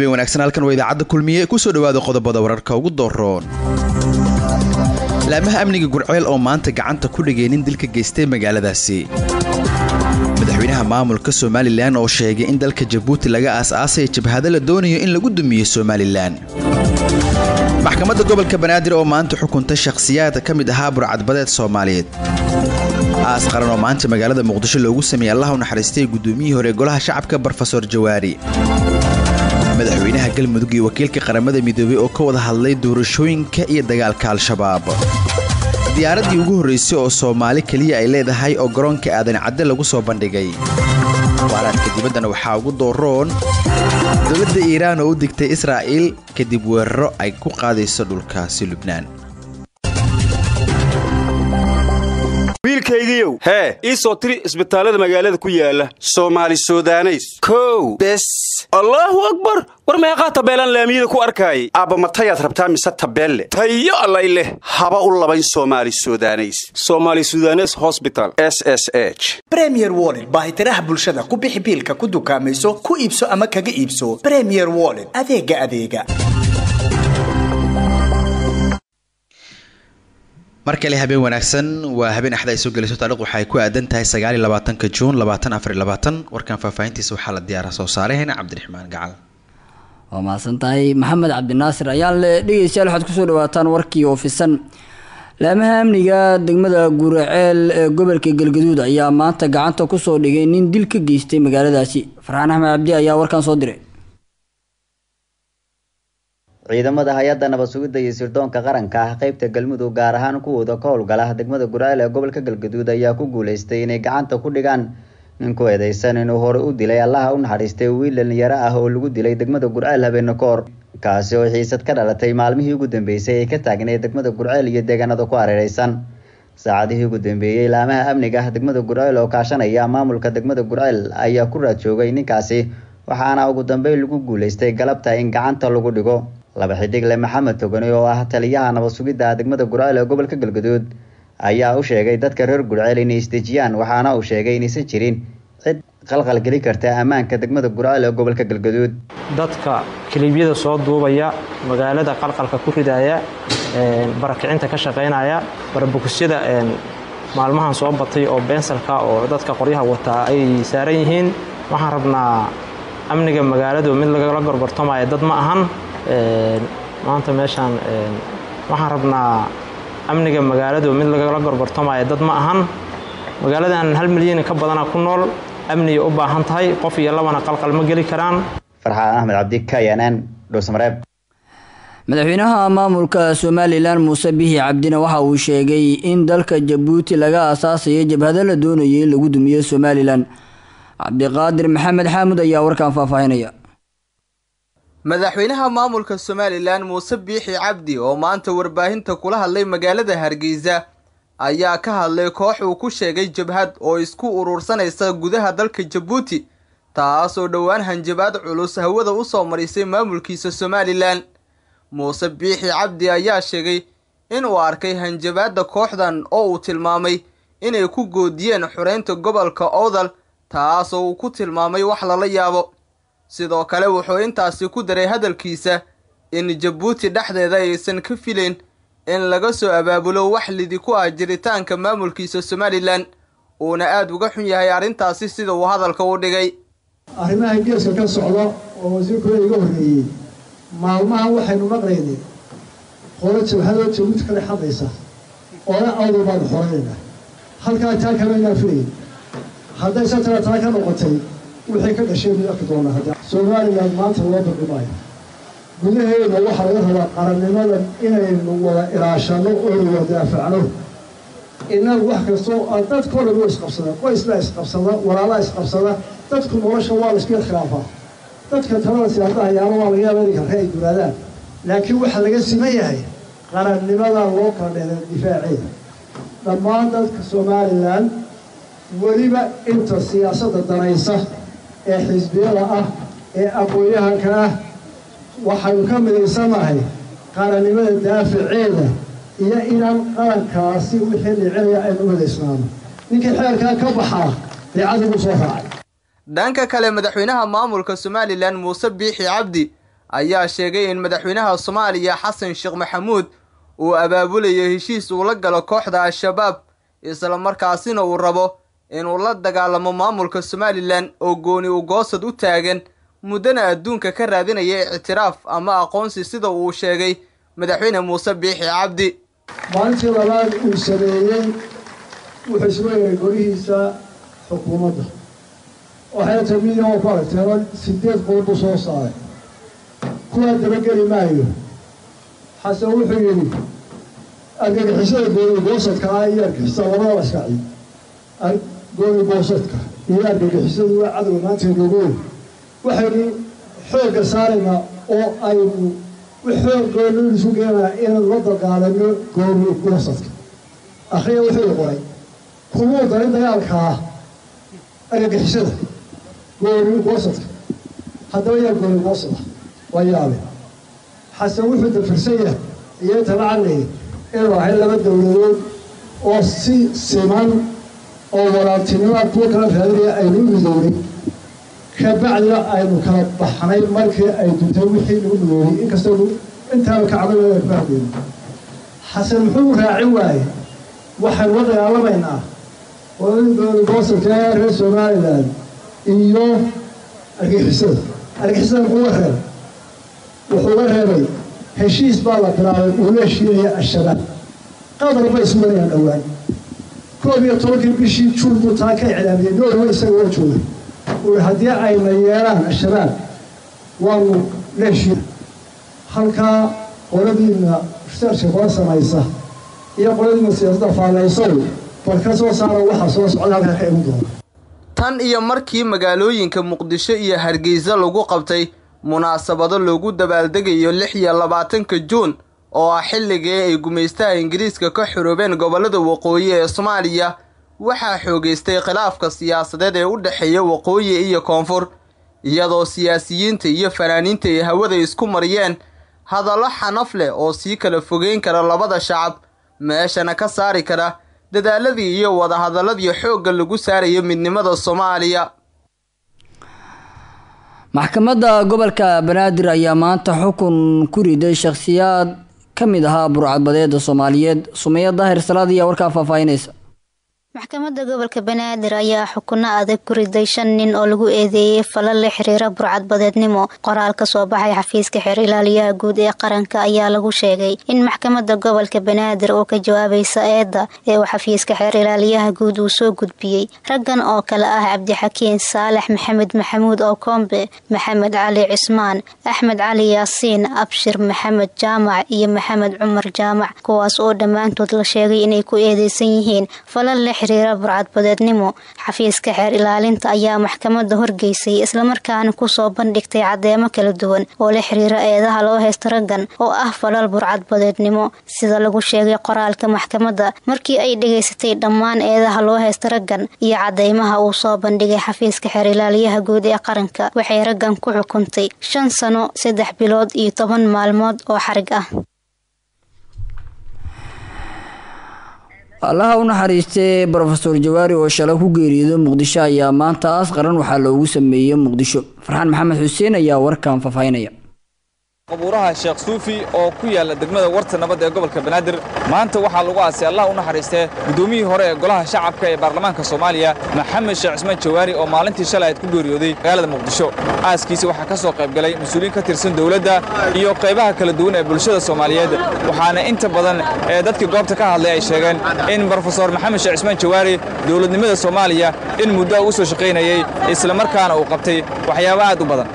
habeen wanaagsan halkan waa idaacadda kulmiye. Kusoo dhawaada qodobada wararka. Ugu dooroon laamaha amniga gurceel oo maanta gacanta ku dhigay nin dilka geystay magaaladaasi. Madaxweynaha maamulka somalilan oo sheegay in dalka jabuuti laga aas-aasaya jabhado la doonayo in lagu dumiyo somalilan. Maxkamadda gobolka banaadir oo maanta xukuntay shakhsiyaad ka mid ahaa burcadbadeed soomaaliyeed. Aas qaran oo maanta magaalada muqdisho loogu sameeyey allah u naxariistay gudoomiyihii hore golaha shacabka brofesor jawaari madaxweynaha galmudug iyo wakiilka qaramada midoobey oo ka wada hadlay doorashooyinka iyo dagaalka al-shabaab. Diyaaraddii ugu horraysay oo soomaali keliya ay leedahay oo garoonka aadan cadde lagu soo bandhigay. Waaraadka dibaddana waxaa ugu dooroon dowladda iiraan oo u digtay israa'iil kadib weeraro ay ku qaadayso dhulkaasi lubnaan wiilkaygiiow hee ii soo tiri isbitaallada magaalada ku yaalla soomaali sudaneys. Kow. Bes. Allaahu akbar. War meeqaa tabeelaan laamiyada ku arkaayay aabba matayaad rabtaa mise tabeelle? Tayo allay leh. Haba u labayn soomaali sudaneys. Somaali sudanes hosbital s s h. Bremier woled baahitiraha bulshada ku bixi biilka ku dukaamayso ku iibso ama kaga iibso. Bremier woled adeega adeega mar kale habeen wanaagsan waa habeen axda ay soo gelayso taarikhdu waxay ku aadan tahay sagaaliy labaatanka juun labaatan afar iyo labaatan. Warkan faahfaahintiisa waxaa la diyaara soo saarahayna cabdiraxmaan gacal. Waa mahadsan tahay maxamed cabdinaasir ayaan le dhegeystayaal waxaad ku soo dhawaataan warkii oofisan. Laamaha amniga degmada guuraceel ee gobolka galgaduud ayaa maanta gacanta ku soo dhigay nin dil ka geystay magaaladaasi. Farxaan axmed cabdi ayaa warkan soo diray ciidamada hay'adda nabad sugidda iyo sirdoonka qaranka ah qeybta galmudug gaar ahaan kuwooda ka howlgala degmada gurceel ee gobolka galgaduud ayaa ku guuleystay inay gacanta ku dhigaan nin ku eedeysan inuu hore u dilay allaha u naxariistay wiil dhalinyaro ah oo lagu dilay degmada gurceel habeene ka hor. Kaasi oo xiisad ka dhalatay maalmihii ugu dambeysay ay ka taagneed degmada gurceel iyo deegaanada ku hareereysan saacadihii ugu dambeeyey laamaha amniga ah degmada gurceel oo kaashanaya maamulka degmada gurceel ayaa ku raad joogay ninkaasi waxaana ugu dambeyn lagu guuleystay galabta in gacanta lagu dhigo laba xidigle maxamed togani oo ah taliyaha nabad sugidda degmada gurceel ee gobolka galgaduud ayaa u sheegay dadka reer gurceel inay isdejiyaan waxaana uu sheegay inaysan jirin cid qalqalgeli karta ammaanka degmada gurceel ee gobolka galgaduud dadka kiliibyada soo duubaya magaalada qalqalka ku ridaya barakicinta ka shaqaynaya barbukisyada maalmahan soo batay oo beensalka oo dadka qoryaha wataa ay saaran yihiin waxaan rabnaa amniga magaaladu mid lagala gorgortamaya dad ma ahan maanta meeshaan waxaan rabnaa amniga magaaladu mid lagala gorgortamaya dad ma ahan. Magaaladan hal milyan ka badana ku nool. Amniga u baahan tahay. Qof iyo labana qalqal ma geli karaan. Farxaan axmed cabdi kayanaan dhuusmareeb madaxweynaha maamulka somalilan muuse bihi cabdina waxa uu sheegay in dalka jabuuti laga aasaasayo jabhado la doonayay in lagu dumiyo somalilan cabdiqaadir maxamed xaamud ayaa warkan faahfaahinaya madaxweynaha maamulka somalilan muuse biixi cabdi oo maanta warbaahinta kula hadlay magaalada hargeysa ayaa ka hadlay koox uu ku sheegay jabhad oo isku urursanaysa gudaha dalka jabuuti taas oo dhowaan hanjabaad culus hawada u soo marisay maamulkiisa somalilan muuse biixi cabdi ayaa sheegay inuu arkay hanjabaadda kooxdan oo uu tilmaamay inay ku goodiyeen xureynta gobolka owdal taas oo uu ku tilmaamay wax lala yaabo sidoo kale wuxuu intaasi ku daray hadalkiisa in jabuuti dhexdeeda aysan ka filayn in laga soo abaabulo wax lidi ku ah jiritaanka maamulkiisa somalilan uuna aada uga xun yahay arrintaasi sida uu hadalka u dhigay. Arrimaha geeska ka socda oo wasiirkooda iga horreeyey maalmahan waxaynu maqlaynay qolo jabhadoo jabuuti kale xadaysa oona awdal baanu xoreynayna. Halkaa taa kama inaan filayn. Hadday satana taa ka noqotay wixii ka dhashay mid arki doona hadda. Somalilan maanta loo baqimaayo gudaheeda waxaa laga rabaa qarannimadan inaynu wada ilaashano oynu wada daafacno inagu wax kastoo a dadkao dhan wa isqabsada qoysbaa isqabsada walaalaa isqabsada dadku nolosha waa la isku iskhilaafaa dadka talada siyaadaha yaalo waa laga yaaba inay karre ay duraadaan laakiin waxaa laga siman yahay qarannimadan loo kala dheeray difaaceeda dhammaan dadka somalilan weliba inta siyaasadda danaysa ee xisbiyada ah ee aqoon-yahanka ah waxaynu ka midaysanahay qarannimada daaficeeda iyo inaan qarankaasi wixii dhicinaya aynu u midaysnaano ninkii xeerkaa ka baxaa deecadii buu soo raacay. Dhanka kale madaxweynaha maamulka somalilan muuse biixi cabdi ayaa sheegay in madaxweynaha soomaaliya xasan sheekh maxamuud uu abaabulayo heshiis uu la galo kooxda al-shabaab islamarkaasina uu rabo inuu la dagaalamo maamulka somalilan oo gooni u goosad u taagan muddana adduunka ka raadinaya ictiraaf ama aqoonsi sida uu sheegay madaxweyne muuse biixi cabdi. Maalintii labaad uu sameeyey wuxuu eegay golihiisa xukuumadda. Waxay tahay midiya oo ku aragteen sideed qodob soo saaray. Kuwaa dabageli maayo? Xasan wuxuu yidhi argagixisada gooni goosadka ah iyo argagixisada labada la gooni goosadka iyo argagixisadu waa cadowga maanteeda ogow waxaynu xoogga saaraynaa oo aynu xooggoonu isu geenaa inaynu la dagaalano gooni goosadka akhriya wuxuu qoray kumuu darin dagaalkaa argagixisada gooni goosadka haddaba yaa gooni goosada waa yaabe xasan wuxuu dafirsan yahay iyo cadlayay inuu ahay laba dowladood oo si siman oo walaaltinimoa kuwa kala raadinaya aynu u midownay kabacdina aynu kala baxnay markii ay duntay wixii lagu midoonay inkastoo intaaba kacdada xasan muxuu raacin waaye waxaynu la dagaalamaynaa goosabka reer somalilan iyo argixisada argixisada muxuu ga reebay? Wuxuu ga reebay. Heshiis baa la bilaabay. Uu la heshiinaya al-shabaab. Qadar bay isu marayaan dhowaan koob iyo tobankii bishii juun buu taa ka iclaamiyey noorwa isaga waa jooga ui haddii ayna yeelaan al-shabaab waanu la heshiina halkaa qoladiina researchka kula samaysa iyo qoladiina siyaasadda faalaysow bal ka soo saara waxaa soo socda halkaa ka iman doona. Tan iyo markii magaalooyinka muqdisho iyo hargeysa lagu qabtay munaasabado loogu dabaaldegayo lix iyo labaatanka juun oo ah xilligii ay gumaystaha ingiriiska ka xoroobeen gobollada waqooyi ee soomaaliya waxaa xoogeystay khilaafka siyaasadeed ee u dhexeeya waqooyi iyo koonfur iyadoo siyaasiyiinta iyo fanaaniinta ay hawada isku mariyeen. Hadallo xanaf leh oo sii kala fogeyn kara labada shacab meeshana ka saari kara dadaaladii iyo wadahadaladii xoogga lagu saarayo midnimada soomaaliya. Maxkamadda gobolka banaadir ayaa maanta xukun ku riday shakhsiyaad ka mid ahaa burcadbadeeda soomaaliyeed. Sumeya daahir salaad ayaa warkaa faahfaahinaysa maxkamadda gobolka banaadir ayaa xukuno adag ku riday shan nin oo lagu eedeeyey falal la xiriira burcadbadeednimo qoraal ka soo baxay xafiiska xeer ilaaliyaha guud ee qaranka ayaa lagu sheegay in maxkamadda gobolka banaadir oo ka jawaabaysa eedda ee uu xafiiska xeer ilaaliyaha guud uu soo gudbiyey. Raggan oo kale ah cabdixakiin saalax maxamed maxamuud oo koombe maxamed cali cismaan axmed cali yaasiin abshir maxamed jaamac iyo maxamed cumar jaamac kuwaas oo dhammaantood la sheegay inay ku eedeysan yihiin falal xiriira burcadbadeednimo xafiiska xeer ilaalinta ayaa maxkamadda horgeysay islamarkaana ku soo bandhigtay caddeemo kala duwan oo la xiriira eedaha loo haysta raggan oo ah falal burcadbadeednimo. Sida lagu sheegay qoraalka maxkamadda markii ay dhegaysatay dhammaan eedaha loo haysta raggan iyo cadeymaha uu soo bandhigay xafiiska xeer ilaaliyaha guud ee qaranka waxay raggan ku xukuntay shan sano saddex bilood iyo toban maalmood oo xarig ah allaha u naxariistay brofeor jawaari oo shalay ku geeriyooday muqdisho ayaa maanta aas qaran waxaa loogu sameeyey muqdisho. Farxaan maxamed xuseen ayaa warkan faahfaahinaya qabuuraha sheekh suufi oo ku yaalla degmada warta nabad ee gobolka banaadir maanta waxaa lagu aasay allah u naxariistee guddoomiyihii hore ee golaha shacabka ee baarlamaanka soomaaliya maxamed sheekh cismaan jawaari oo maalintii shalay ayd ku geeriyooday magaalada muqdisho. Aaskiisa waxaa ka soo qayb galay mas'uuliyiin ka tirsan dowladda iyo qaybaha kala duwan ee bulshada soomaaliyeed waxaana inta badan ee dadkii goobta ka hadlay ay sheegeen in brofesor maxamed sheekh cismaan jawaari dowladnimada soomaaliya in muddo u soo shaqaynayey islamarkaana uu qabtay waxyaabo aad u badan.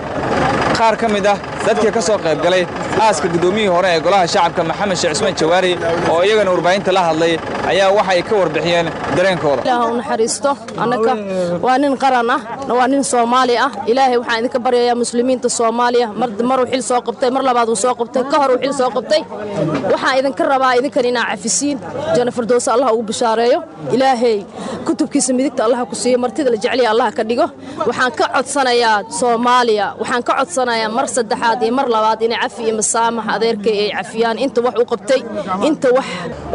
Qaar ka mid ah dadkii ka soo qayb galay aaska guddoomiyihii hore ee golaha shacabka maxamed sheekh cismaan jawaari oo iyagana warbaahinta la hadlay ayaa waxa ay ka warbixiyeen dareenkooda. Ilaah u naxariisto annaka waa nin qaran ah waa nin soomaali ah. Ilaahay waxaan idinka baryayaa muslimiinta soomaaliya. Maruu xil soo qabtay mar labaad uu soo qabtay ka hor uu xil soo qabtay. Waxaan idinka rabaa idinkan inaa cafisiin jana firdowsa allah ugu bishaareeyo. Ilaahay kutubkiisa midigta allah ku siiyo martida la jecliya allah ka dhigo. Waxaan ka codsanayaa soomaaliya waxaan ka codsanayaa mar saddexaad iyo mar labaad inay cafi iyo masaamax adeerkay ay cafiyaan. Inta wax u qabtay inta wax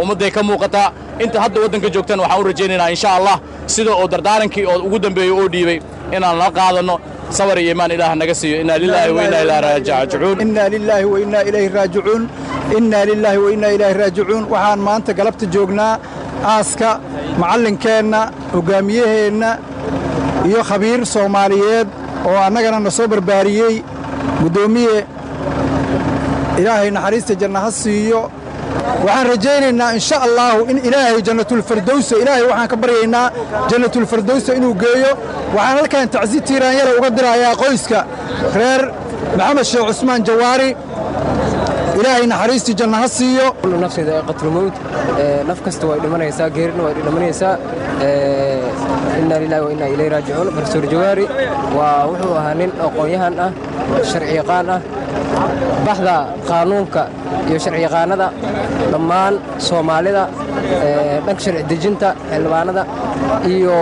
ummadday ka muuqataa inta hadda waddanka joogtaan waxaan u rajaynaynaa insha allah sida oo dardaarankii oo ugu dambeeyey oo dhiibay inaan la qaadanno sabar iyo iimaan ilaah naga siiyo. Innaa lilaahi wa ilaahi raajicuun. Innaa lilaahi wa ilayhi raajicuun. Innaa lilaahi wa ilaahi raajicuun. Waxaan maanta galabta joognaa aaska macallinkeenna hoggaamiyaheenna iyo khabiir soomaaliyeed oo annagana na soo barbaariyey guddoomiye ilaahay naxariista janna ha siiyo. Waxaan rajaynaynaa insha allaahu in ilaahay jannatulfardowsa ilaahay waxaan ka baryaynaa jannatulfardowsa inuu geeyo. Waxaan halkan tacsi tiiraanyara uga dirayaa qoyska reer maxamed sheekh cusmaan jawaari. Ilaahay naxariistii janna ha siiyo nafsin qatlumowt naf kasta way dhimanaysaa geerina way dhimanaysaa. Inna lillahi wa inna ilayhi raajicuun. Profesor jawaari waa wuxuu ahaa nin aqoon-yahan ah sharci yaqaan ah baxda qaanuunka iyo sharci yaqaanada dhammaan soomaalida dhanka sharci dejinta xildhibaanada iyo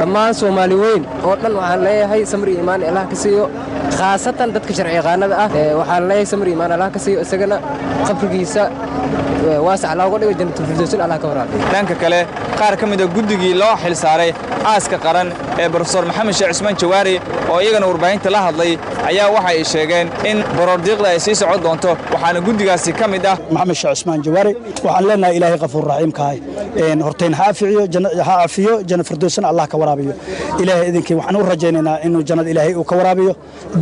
dhammaan soomaali weyn oo dhan waxaan leeyahay samri iimaan allah ka siiyo khaasatan dadka sharci yaqaanada ah waxaan leeyahay samri iimaan allah ka siiyo isagana qabrigiisa waasac looga dhigo jannatulfirdowsin allah ka waraabiyo dhanka kale qaar ka mid a guddigii loo xil saaray aaska qaran ee brofesor maxamed sheekh cusmaan jawaari oo iyagana warbaahinta la hadlay ayaa waxa ay sheegeen in baroordiiqda ay sii socon doonto waxaana guddigaasi ka mid ah maxamed sheekh cusmaan jawaari waxaan leenahay ilaahay qafuur raxiimkahay hortayn ha afiyo ha afiyo janna firdowsana allah ka waraabiyo. Ilaahay idinkii waxaan u rajaynaynaa inuu jannada ilaahay uu ka waraabiyo.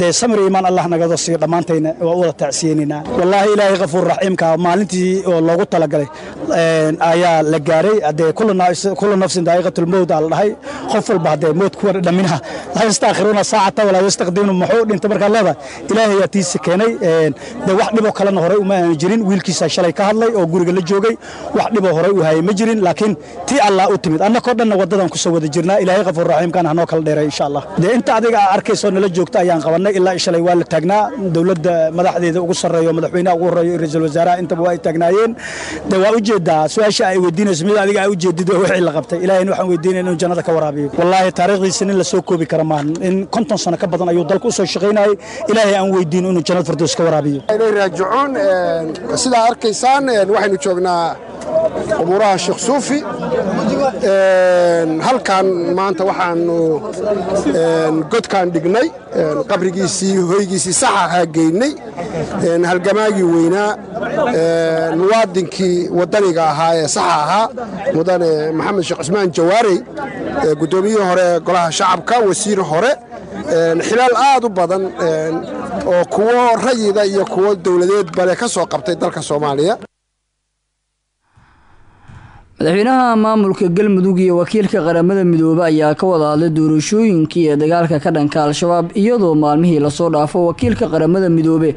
Dee samir iimaan allah nagada siiyo dhammaantayna waa u wada tacsiyeynaynaa wallaahi ilaahay qafuur raxiimka maalintii oo loogu talagalay ayaa la gaaray. Dee kullu nafsin daa'iqatulmowd aa la dhahay qof walba haddee mood kuwa dhaminaha laa yastaakhiruuna saacata walaa yastaqdimuuna muxuu dhintay markaa leedahay ilaahay ayaa keenay dee wax dhiboo kalena horey uma aanu jirin. Wiilkiisaa shalay ka hadlay oo guriga la joogay wax dhiboo horey u hayay ma jirin. Laakiin tii allah u timid. Annakoo dhanna waddadan ku soo wada jirnaa. Ilaahay qafuur hanoo kala dheeray insha allah dee inta adiga aa arkaysoo nala joogta ayaan qabannay. Ilaa shalay waa la taagnaa. Dowladda madaxdeeda ugu sarreeyo madaxweynaha ugu horreeyo iyo ra'iisul wasaaraha intaba waa ay taagnaayeen de waa u jeedaa su'aasha ay weydiinayso mid adiga aa u jeedid oo wixii la qabtay. Ilaahayna waxaan weydiinaya inuu jannada ka waraabiyo. Wallaahi taariikhdiisa nin la soo koobi kara maahan in konton sano ka badan ayuu dalka u soo shaqaynayay. Ilaahay aan weydiin inuu jannada firdows ka waraabiyo. Ilay raajicuun sidaa arkaysaan waxaynu joognaa qubuuraha sheekh suufi halkan maanta waxaanu godkaan dhignay. Qabrigiisii hoygiisii saxa ahaa geynay. Halgamaagii weynaa. Muwaadinkii wadaniga ahaa ee saxa ahaa mudane maxamed sheekh cusmaan jawaarey guddoomiyihii hore golaha shacabka wasiir hore. Xilaal aad u badan oo kuwo rayida iyo kuwo dowladeed bale ka soo qabtay dalka soomaaliya madaxweynaha maamulka galmudug iyo wakiilka qaramada midoobe ayaa ka wada hadlay doorashooyinkii ee dagaalka ka dhanka al-shabaab iyadoo maalmihii la soo dhaafo wakiilka qaramada midoobe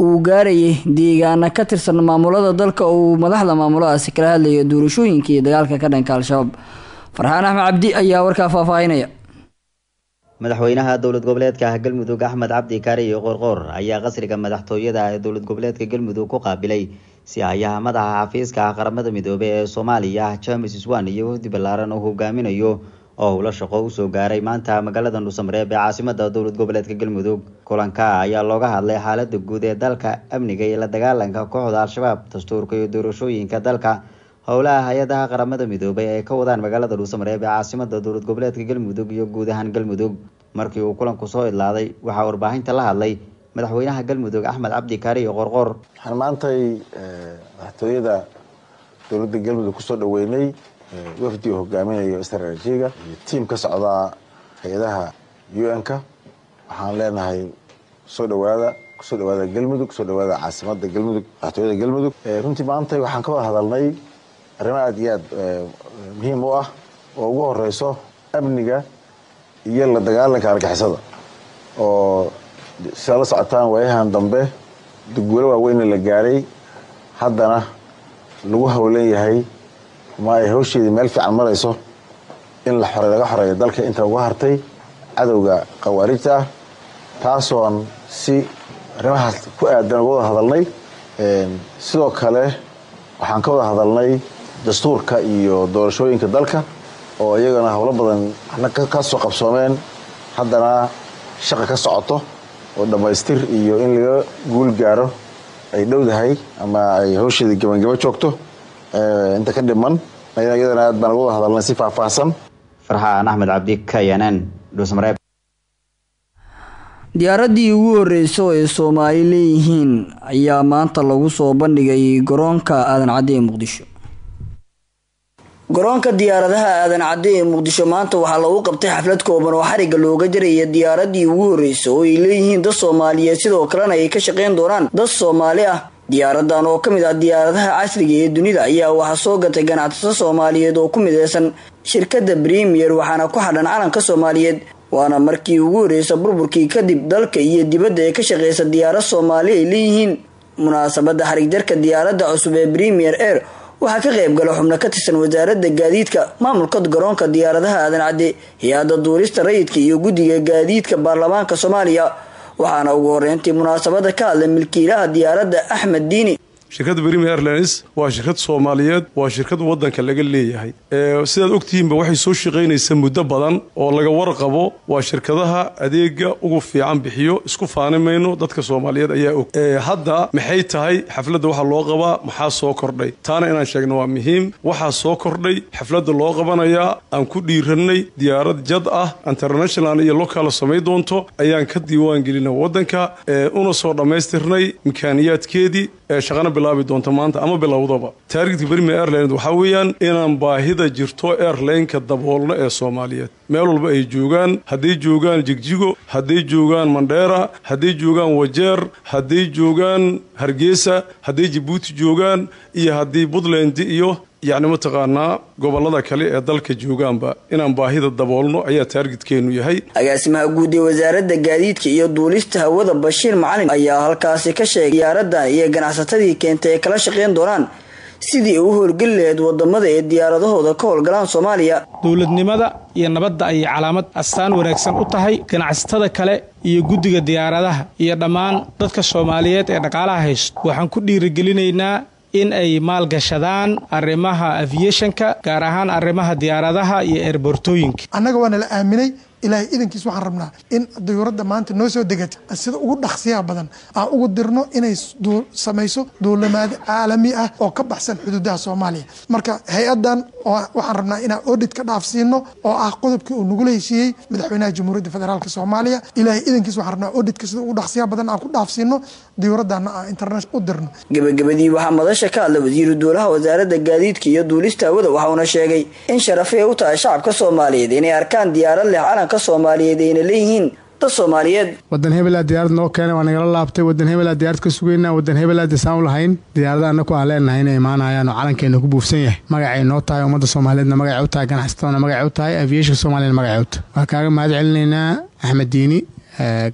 uu gaarayay deegaana ka tirsan maamulada dalka uu madaxda maamuladaasi kala hadlaya doorashooyinkii iyo dagaalka ka dhanka al-shabaab. Farxaan axmed cabdi ayaa warkaa faahfaahinaya. Madaxweynaha dowlad goboleedka galmudug axmed cabdi kaari iyo qorqoor ayaa qasriga madaxtooyada ee dowlad goboleedka galmudug ku qaabilay si hayaha madaxa xafiiska qaramada midoobey ee soomaaliya james swan iyo wafdi ballaaran uu hogaaminayo oo howlo shaqo u soo gaaray maanta magaalada dhuusamareeb ee caasimada dowlad goboleedka galmudug. Kulanka ayaa looga hadlay xaalada guud ee dalka amniga iyo la dagaalanka kooxda al-shabaab. Dastuurka iyo doorashooyinka dalka howlaha hay'adaha qaramada midoobay ay ka wadaan magaalada dhuusamareeb ee caasimada dowlad goboleedka galmudug iyo guud ahaan galmudug. Markii uu kulanku soo idlaaday waxaa warbaahinta la hadlay madaxweynaha galmudug axmed cabdi kaari iyo qorqor. Waxaan maantay madaxtooyada dowladda galmudug ku soo dhaweynay wafdi uu hogaaminayo istaraatiijiga iyo tiim ka socdaa hay'adaha un-ka waxaan leenahay ku soo dhawaada ku soo dhawaada galmudug ku soo dhawaada caasimada galmudug madaxtooyada galmudug. Runtii maantay waxaan ka wada hadalnay arrimo aada iyo aada muhiim u ah oo ugu horeyso amniga iyo la dagaalanka argixisada oo sidaad la socotaan waayahan dambe duguulo waaweyna la gaaray. Haddana lagu howlan yahay ma ay hawsheedii meel fiican marayso in la xore laga xoreeyo dalka inta uga hartay cadowga khawaarijta ah taasoon si arrimahaas ku aadan uga wada hadalnay. Sidoo kale waxaan ka wada hadalnay dastuurka iyo doorashooyinka dalka oo iyagana howlo badan ka soo qabsoomeen. Haddana shaqa ka socoto oo dhammaystir iyo in laga guul gaaro. Ay dhowdahay ama ay hawsheedii gabangabo joogto inta ka dhiman. Iyadana aad baan uga wada hadalnay si faahfaahsan. Farxaan axmed cabdi kayanan dhuusmareeb diyaaradii ugu horeysa oo ay soomaali leeyihiin ayaa maanta lagu soo bandhigay garoonka aadan cadde ee muqdisho garoonka diyaaradaha aadan cadde ee muqdisho maanta waxaa lagu qabtay xaflad kooban oo xariga looga jaraya diyaaradii ugu horeysa oo ay leeyihiin dad soomaaliyeed sidoo kalena ay ka shaqeyn doonaan dad soomaali ah. Diyaaradan oo ka mid ah diyaaradaha casriga ee dunida ayaa waxaa soo gatay ganacsato soomaaliyeed oo ku mideysan shirkadda premier waxaana ku xadhan calanka soomaaliyeed. Waana markii ugu horeysa burburkii kadib dalka iyo dibadda ee ka shaqeysa diyaarad soomaali ay leeyihiin. Munaasabada xarigjarka diyaaradda cusub ee premier air waxaa ka qayb gala xubno ka tirsan wasaaradda gaadiidka maamulka garoonka diyaaradaha aadan cadde hay'adda duulista rayidka iyo guddiga gaadiidka baarlamaanka soomaaliya. Waxaana ugu horeyntii munaasabada ka hadlay milkiilaha diyaaradda axmed diini shirkadda premier airlines waa shirkad soomaaliyeed waa shirkad wadanka laga leeyahay. Sidaad ogtihiinba waxay soo shaqaynaysaa muddo badan oo laga warqabo waa shirkadaha adeega ugu fiican bixiyo isku faani mayno dadka soomaaliyeed ayaa og. Hadda maxay tahay xafladda waxaa loo qabaa? Maxaa soo kordhay? Taana inaan sheegno waa muhiim. Waxaa soo kordhay xafladda loo qabanayaa aan ku dhiiranay diyaarad jad ah international iyo local samay doonto ayaan ka diiwaan gelina wadanka una soo dhammaystirnay mikaaniyaadkeedii ee shaqana bilaabi doonta maanta ama bilowdaba taarigta bermi airline waxaa weeyaan inaan baahida jirto airlineka daboolno ee soomaaliyeed. Meel walba ay joogaan hadday joogaan jigjigo hadday joogaan mandheera hadday joogaan wajeer hadday joogaan hargeysa hadday jabuuti joogaan iyo haddii puntland iyo yacni mataqaanaa gobollada kale ee dalka joogaanba inaan baahida daboolno ayaa taargetkeenu yahay. Agaasimaha guud ee wasaaradda gaadiidka iyo duulista hawada bashiir macalin ayaa halkaasi ka sheegay diyaaradan iyo ganacsatadii keentay ay kala shaqeyn doonaan sidii ay u howlgeli lahayd waddamada ee diyaaradahooda ka howlgalaan soomaaliya. Dowladnimada iyo nabadda ayay calaamad astaan wanaagsan u tahay ganacsatada kale iyo guddiga diyaaradaha iyo dhammaan dadka soomaaliyeed ee dhaqaalaha haysto waxaan ku dhiirigelinaynaa in ay maalgashadaan arrimaha aviationka gaar ahaan arrimaha diyaaradaha iyo eerbortooyinka annaga waana la aaminay ilaahay idankiis waxaan rabnaa in diyuuradda maanta noo soo degata sida ugu dhaqsiyaha badan aan ugu dirno inay samayso duulamaad caalami ah oo ka baxsan xuduudaha soomaaliya. Marka hay'adan waxaan rabnaa inaan audit ka dhaafsiino oo ah qodobkii uu nagula heshiiyey madaxweynaha jamhuuriyadda federaalk soomaaliya. Ilaahay idankiis waxaan rabnaa auditka sida ugu dhaqsiyaha badan aan ku dhaafsiino diyuuradana aan international u dirno. Gabagabadii waxaa madasha ka hadlay wasiiru duulaha wasaaradda gaadiidka iyo duulista hawada waxauna sheegay in sharafay u tahay shacabka soomaaliyeed inay arkaan diyaarad leh calanka soomaaliyeed ayna leeyihiin. Dad soomaaliyeed. Wadan hebelaa diyaarad noo keenay waa nagala laabtay. Wadan hebelaa diyaarad ka sugaynaa wadan hebelaa disaan u lahayn. Diyaarada annaku aan leenahay inay imaanayaan oo calankeena ku buufsan yahay. Magacay noo tahay ummadda soomaaliyeedna magacay u tahay ganacsatadana magacay u tahay aviationka soomaaliyana magacay u tahay. Waa kaaga mahad celinaynaa axmed diini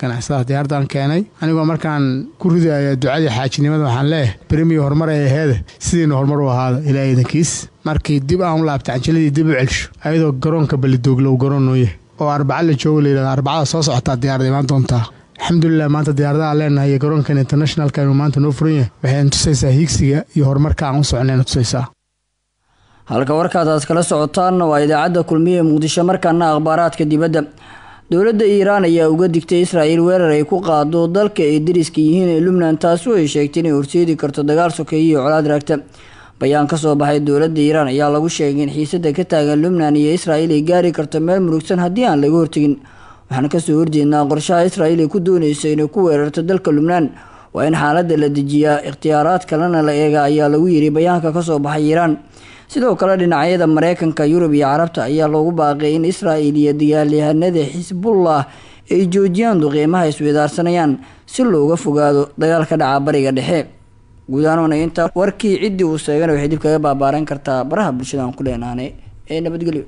ganacsadaha diyaaradan keenay. Anigoo markaan ku ridaya ducadii xaajinimada waxaan leeyahay berimiyo horumar ay aheede sidiina horumar u ahaada ilaa iidankiis markii dib aan laabtay canjiladii dib u celsho ayadoo garoonka ballidoogla uu garoon noo yahay oo arbaca la joogo layidhahda arbacada soo socotaa diyaarada imaan doontaa alxamdulilah maanta diyaaradaha leenahay iyo garoonkan internationalka inuu maanta noo furan yahay. Waxayna tusaysaa hiigsiga iyo horumarka aan u soconayna tusaysaa. Halka warkaadaas kala socotaanna waa idaacadda kulmiye muqdisho markaana akhbaaraadka dibadda. Dowladda iiraan ayaa uga digtay israa'iil weerar ay ku qaado dalka ay dariska yihiin ee lubnan taasi oo ay sheegtay inay horseedi karto dagaal sokeeye iyo colaad raagta bayaan ka soo baxay dowladda iiraan ayaa lagu sheegay in xiisada ka taagan lubnan iyo israa'iil ay gaari karto meel murugsan haddii aan laga hortegin waxaan ka soo horjeednaa qorshaha israa'iil ay ku dooneyso inay ku weerarto dalka lubnaan. Waa in xaaladda la dejiyaa ikhtiyaaraad kalena la eega ayaa lagu yiri bayaanka ka soo baxay iiraan. Sidoo kale dhinacyada mareykanka yurub iyo carabta ayaa loogu baaqay in israa'il iyo dagaalyahanada xisbullah ay joojiyaan duqiimaha iswedaarsanayaan si looga fogaado dagaal ka dhaca bariga dhexe guudaanoona intaa warkii ciddii uu sheegana waxay dib kaga baabaaran kartaa baraha bulshada aan ku leenaanay. Ee nabadgelyo